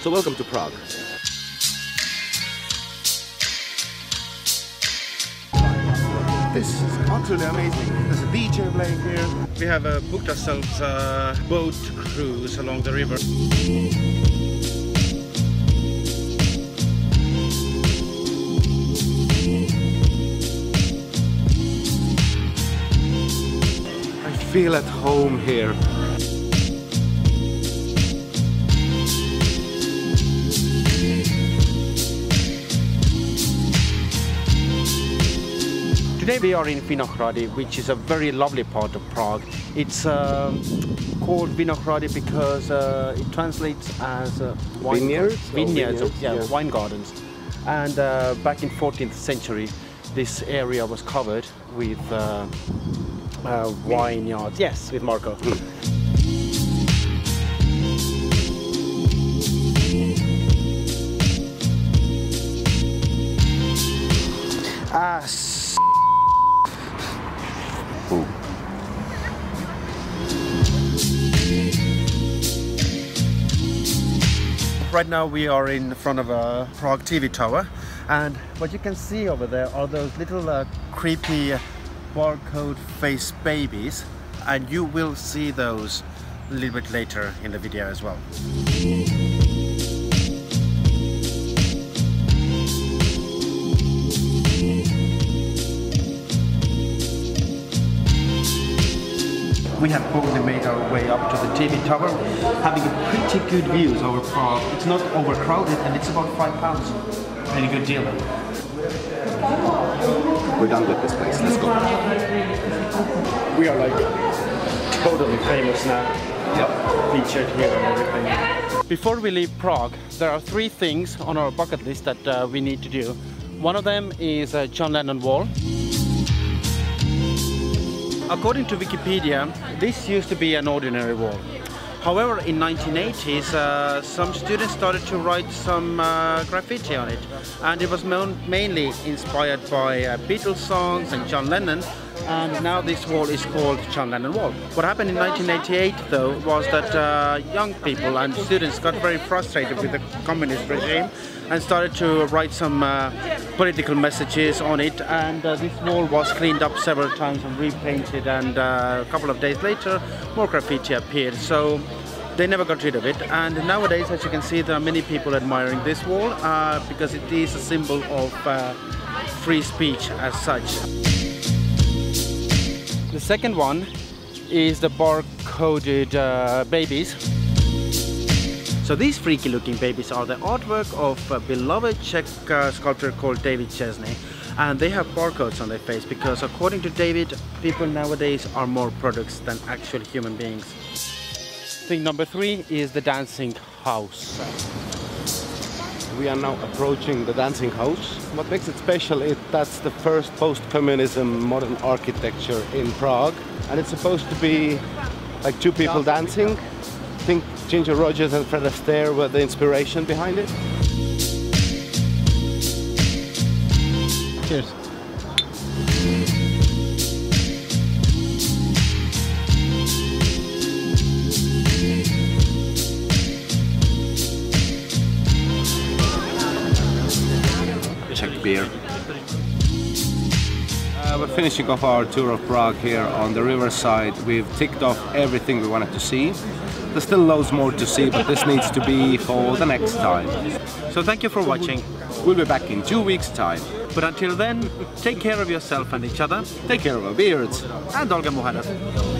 So welcome to Prague. This is utterly amazing. There's a DJ playing here. We have uh, booked ourselves a boat cruise along the river. I feel at home here. We are in Vinohrady, which is a very lovely part of Prague. It's um, called Vinohrady because uh, it translates as uh, wine Vineyards? Oh, vineyards, vineyards, yeah, yeah. wine gardens. And uh, back in 14th century, this area was covered with uh, uh, vineyards. Yes, with Marco. Right now we are in front of a Prague TV tower and what you can see over there are those little uh, creepy barcode face babies and you will see those a little bit later in the video as well. We have boldly made our way up to the TV tower, having a pretty good views over Prague. It's not overcrowded and it's about five pounds. Pretty good deal. We're done with this place. Let's go. We are like totally famous now. Yeah. Featured here and everything. Before we leave Prague, there are three things on our bucket list that uh, we need to do. One of them is uh, John Lennon Wall. According to Wikipedia, this used to be an ordinary wall. However, in 1980s, uh, some students started to write some uh, graffiti on it, and it was mainly inspired by uh, Beatles songs and John Lennon. And now this wall is called John Lennon Wall. What happened in 1988, though, was that uh, young people and students got very frustrated with the communist regime and started to write some uh, political messages on it. And uh, this wall was cleaned up several times and repainted. And uh, a couple of days later, more graffiti appeared. So they never got rid of it. And nowadays, as you can see, there are many people admiring this wall uh, because it is a symbol of uh, free speech as such. The second one is the barcoded uh, babies. So these freaky looking babies are the artwork of a beloved Czech uh, sculptor called David Černý. And they have barcodes on their face because according to David, people nowadays are more products than actual human beings. Thing number three is the dancing house. We are now approaching the dancing house. What makes it special is that's the first post-communism modern architecture in Prague, and it's supposed to be like two people dancing. I think Ginger Rogers and Fred Astaire were the inspiration behind it. Cheers. Beer. Uh, we're finishing off our tour of Prague here on the riverside. We've ticked off everything we wanted to see. There's still loads more to see, but this needs to be for the next time. So thank you for watching. We'll be back in two weeks' time. But until then, take care of yourself and each other. Take care of our beards. And Olga Muharrem.